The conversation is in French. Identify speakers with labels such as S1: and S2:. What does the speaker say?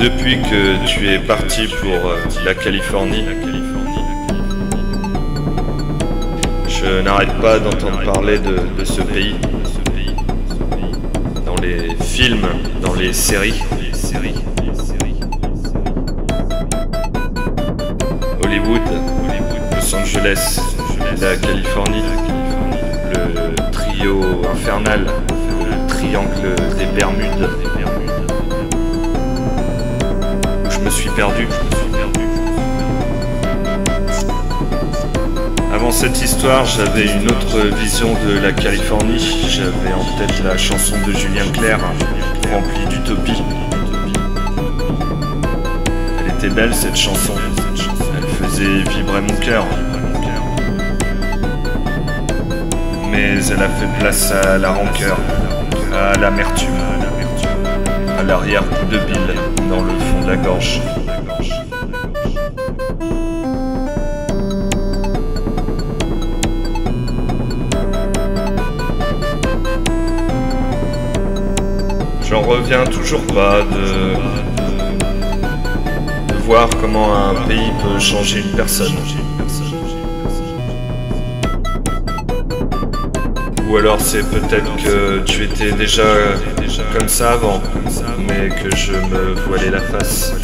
S1: Depuis que tu es parti pour euh, la Californie, je n'arrête pas d'entendre parler de, de ce pays. Dans les films, dans les séries. Hollywood, Los Angeles, la Californie, le trio infernal, le triangle des Bermudes. Avant cette histoire, j'avais une autre vision de la Californie. J'avais en tête la chanson de Julien Clerc, remplie d'utopie. Elle était belle cette chanson. Elle faisait vibrer mon cœur. Mais elle a fait place à la rancœur, à l'amertume, à l'arrière-coup de bile dans le fond de la gorge. J'en reviens toujours pas de... de voir comment un pays peut changer une personne. Ou alors c'est peut-être que tu étais déjà comme ça avant, mais que je me voilais la face.